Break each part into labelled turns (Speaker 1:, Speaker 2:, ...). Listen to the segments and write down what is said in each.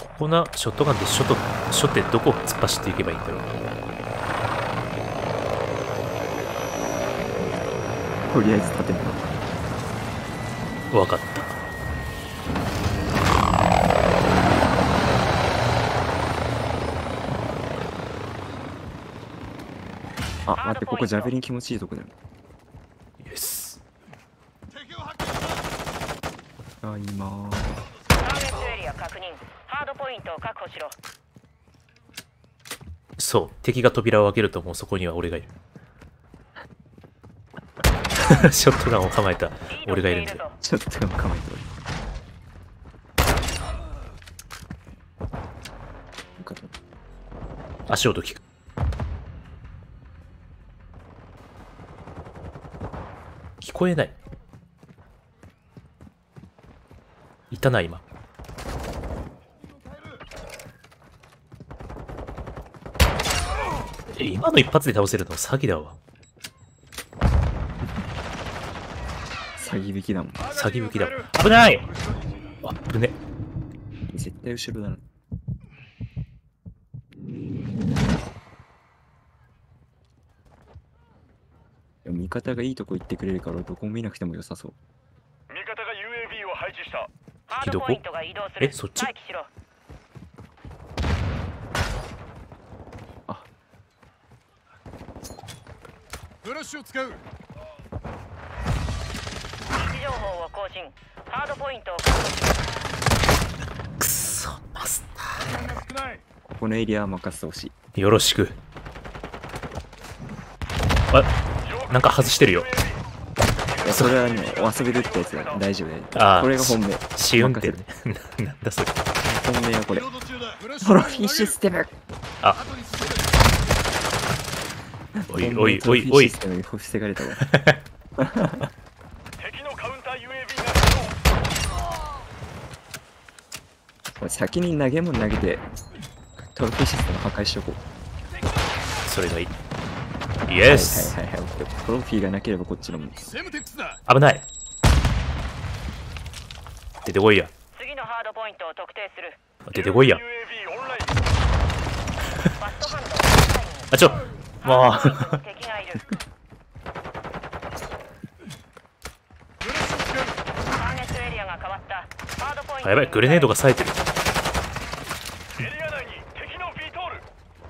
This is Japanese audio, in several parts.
Speaker 1: ここなショットガンでショットショットってどこを突っ走っていけばいいんだろう？
Speaker 2: とりあえず建物
Speaker 1: 分かった。
Speaker 2: あ待ってここジャベリン気持ちいいとこだよ
Speaker 1: イエス
Speaker 2: あ今
Speaker 3: ターゲットエリア確認。ハードポイントを確保しろ。
Speaker 1: そう敵が扉を開けるともうそこには俺がいる。ショットガンを構えた俺がいるんで。
Speaker 3: しているぞ。
Speaker 2: ちょっと構えておるなんか
Speaker 1: 足音聞く。聞こえないいたな今。え今の一発で倒せるの？詐欺だわ。
Speaker 2: 詐欺引きだもん。
Speaker 1: 詐欺向きだわ危ない！あ危ね。
Speaker 2: 絶対後ろだな。でも味方がいいとこ行ってくれるからどこも見なくても良さそう。
Speaker 4: 味方が UAV を配置した
Speaker 3: ハードポイントが移動する。
Speaker 1: えそっち？
Speaker 3: 待機しろ。
Speaker 4: フラッシュを使う。
Speaker 3: 位置情報を更新。ハードポイントを。
Speaker 1: くっそマスタ
Speaker 4: 少ない。
Speaker 2: ここのエリアは任せてほしい。
Speaker 1: ーよろしく。あなんか外してるよ。
Speaker 2: いやそれはねお遊びでってやつだ大丈夫
Speaker 1: あー。
Speaker 2: これが本命。
Speaker 1: シュンってね。な なんだそれ。
Speaker 2: 本命はこれ。トロフィーシステム。
Speaker 1: あ。おいおいおいおい。
Speaker 2: システムに防がれたわ。
Speaker 4: 敵のカウンター UAV が。稼
Speaker 2: これ先に投げ物投げてトロフィーシステム破壊しとこう。
Speaker 1: それがいいイエス
Speaker 2: はいはいはい。はいトロフィーがなければこっちのも。
Speaker 1: 危ない。出てこいや。
Speaker 3: 次のハードポイントを特定する。
Speaker 1: 出てこいや。あちょ。もあ。やばい。グレネードが冴えてる。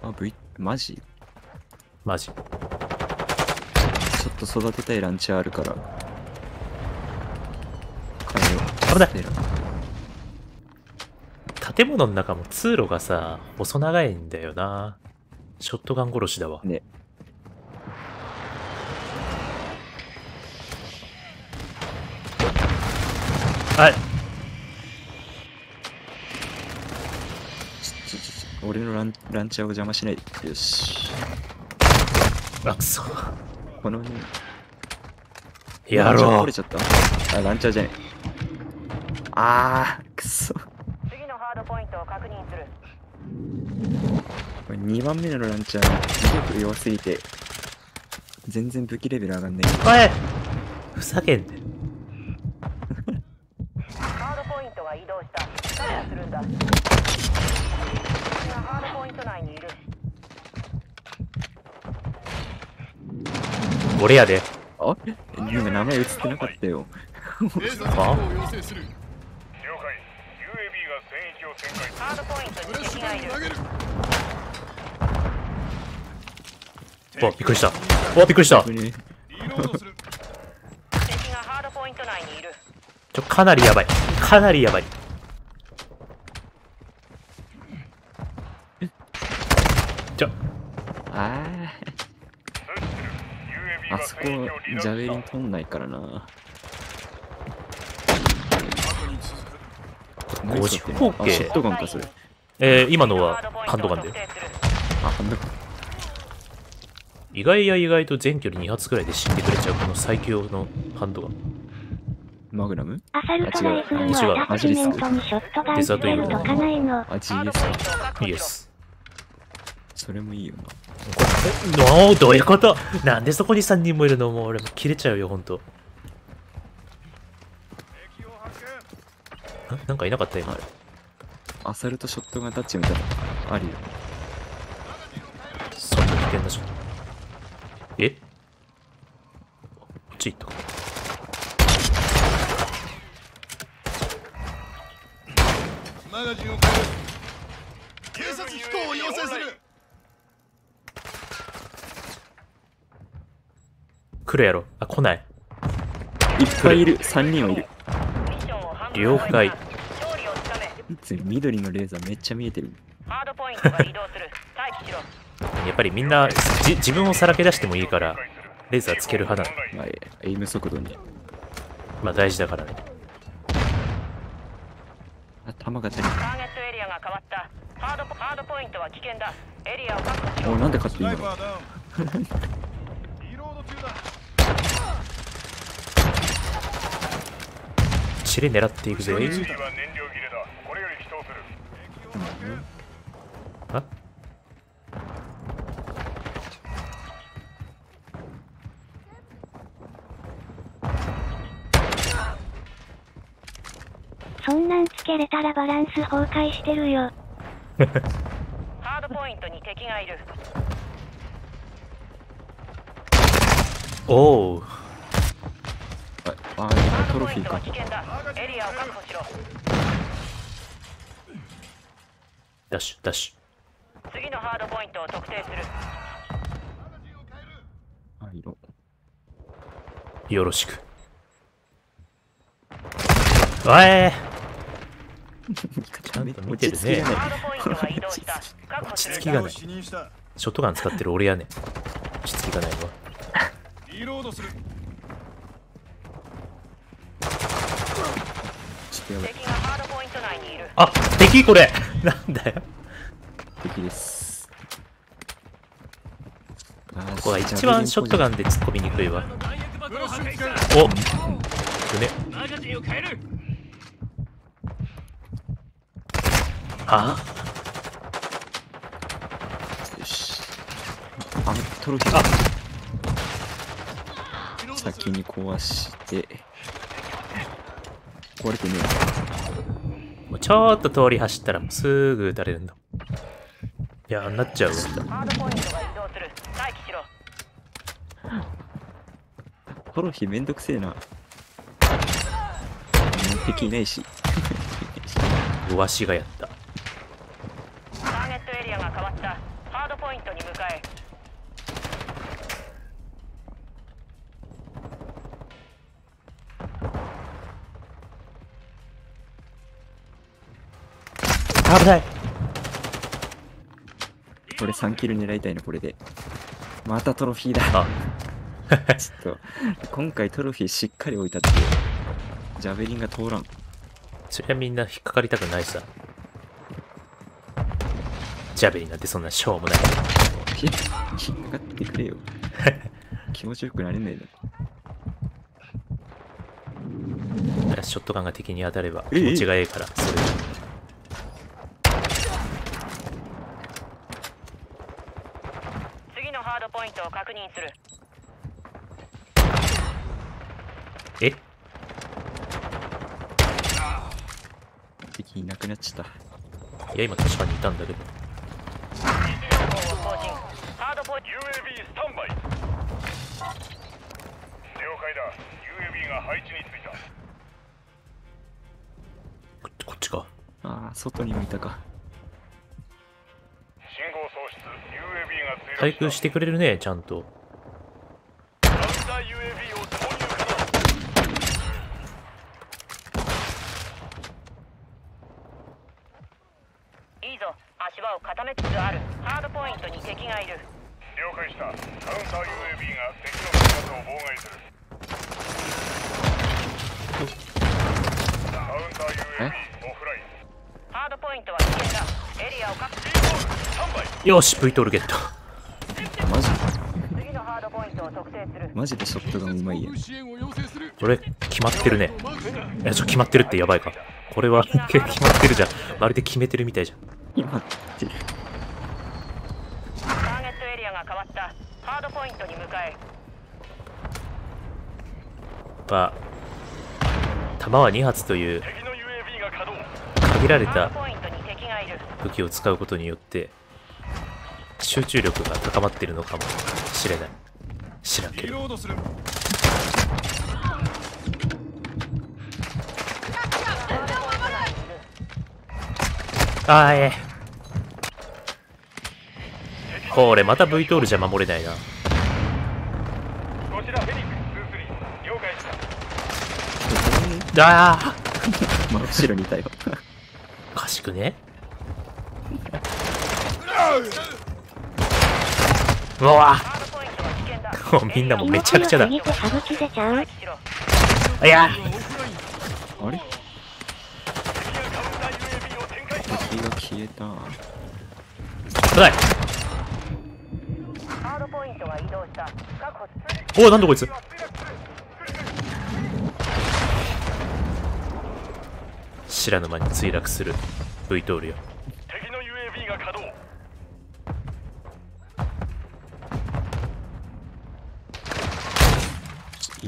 Speaker 2: あ V マジ？ち
Speaker 1: マジ
Speaker 2: ょっと育てたいランチャーあるから。変えよう
Speaker 1: 危ない建物の中も通路がさ細長いんだよな。ショットガン殺しだわ。
Speaker 2: ね。
Speaker 1: はい。
Speaker 2: 俺のランランチャーを邪魔しないで。よし。
Speaker 1: あくそ
Speaker 2: このね
Speaker 1: や
Speaker 2: ランチャー
Speaker 1: ろう
Speaker 2: 折れちゃった？あランチャーじゃねえ。あーくそ。こ
Speaker 3: 次のハードポイントを確認する。
Speaker 2: れ2番目のランチャー。威力弱すぎて。全然武器レベル上がんない。
Speaker 1: おい！ふざけんね
Speaker 3: ハードポイントが移動した何をするんだ敵がハードポイント内にいる
Speaker 1: 俺やで。
Speaker 2: あ？今名前映ってなかったよ。
Speaker 4: 偵察機構を要請する。
Speaker 5: 了解 UAB が戦域を展開
Speaker 3: ハードポイント
Speaker 4: フラッシュ
Speaker 3: に敵がいる
Speaker 4: ガン投げる
Speaker 1: おびっくりした。おびっくりした。
Speaker 2: これね
Speaker 4: リロードする
Speaker 3: 敵がハードポイント内にいる。
Speaker 1: ちょかなりやばい。かなりやばいちょ
Speaker 2: あ
Speaker 5: 通知する
Speaker 2: こジャベリン取んないからな。
Speaker 4: 後に続く
Speaker 2: 何
Speaker 1: 50
Speaker 2: それ
Speaker 1: 口径
Speaker 2: あショットガンかそれ。
Speaker 1: えー、今のはハンドガンで。
Speaker 2: あハンドガン。
Speaker 1: 意外や意外と全距離2発ぐらいで死んでくれちゃうこの最強のハンドガン。
Speaker 2: マグナム
Speaker 6: アサルトライフルの
Speaker 1: 違う。
Speaker 6: アタッチメントにショットガン。つけるとかないの。
Speaker 2: あ GS
Speaker 3: イ
Speaker 1: エス。
Speaker 2: それもいいよな
Speaker 1: おーどういうこと？なんでそこに3人もいるの？もう俺も切れちゃうよほんと。なんかいなかった？今。
Speaker 2: はいアサルトショットガンタッチみたいなのあるよ。
Speaker 1: そんな危険なショット。え？こっち行った？か
Speaker 4: マガジンを警察飛行を要請する
Speaker 1: 来るやろ。あ来ない。
Speaker 2: いっぱいいる。3人はいる。
Speaker 3: ミッションを半分
Speaker 1: 了解
Speaker 2: 緑のレーザーめっちゃ見えてる。
Speaker 1: やっぱりみんなじ自分をさらけ出してもいいからレーザーつける派なの。
Speaker 2: まあエイム速度に。
Speaker 1: まあ大事だからね。
Speaker 2: あ弾が足りない
Speaker 3: ターゲットエリアが変わった。ハードハードポイントは危険だ。エリアを確保しろ
Speaker 2: おなんで勝っていいの？
Speaker 4: スナイパーダウンリロード中だ。
Speaker 1: チレ狙っていくぜ
Speaker 6: そんなんつけれたらバランス崩壊してるよ。
Speaker 3: ハードポイントに敵がいる。
Speaker 1: おお
Speaker 2: トロフィーか。
Speaker 3: ハードポイントは危険だエリアを確保しろ
Speaker 1: ダッシュダッシ
Speaker 3: 次のハードポイントを特定する
Speaker 1: よろしくわえ
Speaker 2: ち
Speaker 1: ゃんと見てるね。落ち着きがないショットガン使ってる俺やね。ん落ち着きがないわ。
Speaker 4: リロードする
Speaker 2: ちょっとやばい。
Speaker 3: 敵がハードポイント内にいる
Speaker 1: あ敵これ。なんだよ。
Speaker 2: 敵です。
Speaker 1: ここが一番ショットガンで突っ込みにくいわ。お船あ？
Speaker 2: よし。あトロフィー先に壊して壊れてね
Speaker 1: もうちょっと通り走ったらもうすぐ撃たれるんだ。いやなっちゃうわ。
Speaker 3: ハードポイントが移動する。待機しろ。
Speaker 2: えトロフィーめんどくせえな。敵いないし。
Speaker 1: わしがやった危ない。
Speaker 2: これ3キル狙いたいのこれで。またトロフィーだ。
Speaker 1: あ。
Speaker 2: ちょっと今回トロフィーしっかり置いたってジャベリンが通らん。
Speaker 1: そりゃみんな引っかかりたくないさ。ジャベリンなんてそんなしょうもない。
Speaker 2: ひ引っかかってくれよ。気持ちよくなれないの。
Speaker 1: ショットガンが敵に当たれば
Speaker 2: ええ。
Speaker 1: 気持ちがええからそれ
Speaker 3: 次のハードポイントを確認する。
Speaker 1: え？
Speaker 2: 敵いなくなっちゃった。
Speaker 1: いや今確かにいたんだけど。
Speaker 3: ハードポイント
Speaker 5: UAV スタンバイ。了解だ。UAV が配置についた。
Speaker 1: ここっちか。
Speaker 2: ああ外にもいたか
Speaker 1: 対空してくれるねちゃんと。
Speaker 3: いいぞ。足場を固めつつある。ハードポイントに敵がいる。
Speaker 5: 了解した。カウンター UAV が敵の生活を妨害する。カウンター UAV オフライン。
Speaker 3: ハードポイントは危険だエリアを確保。
Speaker 1: よし V トールゲット
Speaker 2: マジ？マジでショットガンうまいや
Speaker 1: これ決まってるね。いやちょ決まってるってやばいか。これは 決まってるじゃん。まるで決めてるみたいじゃん。
Speaker 2: 今ってる。
Speaker 3: ターゲットエリアが変わった。ハードポイントに向かえ
Speaker 1: まあ弾は2発という
Speaker 4: 敵の UAV が稼
Speaker 1: 限られた
Speaker 3: ハードポイントに敵がいる。
Speaker 1: 武器を使うことによって集中力が高まってるのかもしれない。知らんけ
Speaker 4: リ
Speaker 1: ど
Speaker 4: ロードする。
Speaker 1: あーええ。これまた V トールじゃ守れないな。
Speaker 5: こちらフェニックス23了解した
Speaker 1: あー。
Speaker 2: 真後ろにいたよ。
Speaker 1: おかしくね？うわ。みんなもうめちゃくちゃだ。いや。
Speaker 2: あれ？
Speaker 5: 敵が
Speaker 2: 消えた。
Speaker 1: 危ない。おおなんだこいつ。知らぬ間に墜落する。V トールよ。
Speaker 5: 敵の UAV が稼働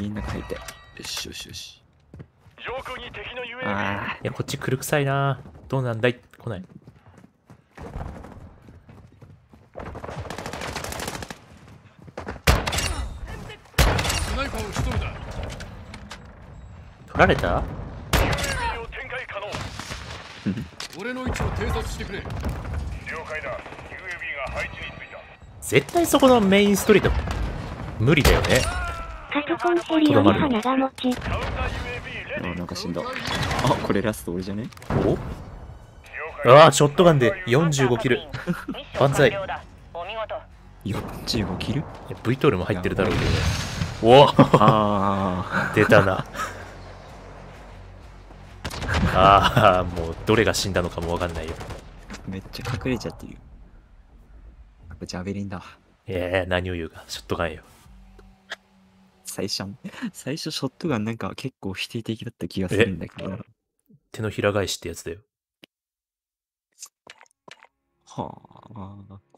Speaker 2: いい中入って。よしよしよし。
Speaker 5: 上空に敵の UAV
Speaker 2: あ
Speaker 1: いやこっち来る臭いな。どうなんだい？来ない。
Speaker 4: スナイパーを仕留めた
Speaker 1: 取られた
Speaker 5: ？UAV を展開可能。
Speaker 4: 俺の位置を偵察してくれ。
Speaker 5: 了解だ。UAV が配置についた。
Speaker 1: 絶対そこのメインストリート。無理だよね
Speaker 6: カプコンヘリオに花が持ち。
Speaker 2: あ、なんか死んだ。あ、これラスト俺じゃね？
Speaker 1: お？ああショットガンで45キル。万歳。
Speaker 3: 完了だお見事
Speaker 2: ?45 キル？
Speaker 1: いや V トールも入ってるだろうけど。ねおお
Speaker 2: あ
Speaker 1: 出たな。ああもうどれが死んだのかもわかんないよ。
Speaker 2: ー、めっちゃ隠れちゃってる。よ。ジャベリンだ。わ。
Speaker 1: ええ何を言うか。ショットガンよ
Speaker 2: 最初、最初ショットガンなんか結構否定的だった気がするんだけど。
Speaker 1: 手のひら返しってやつだよ
Speaker 2: はあ。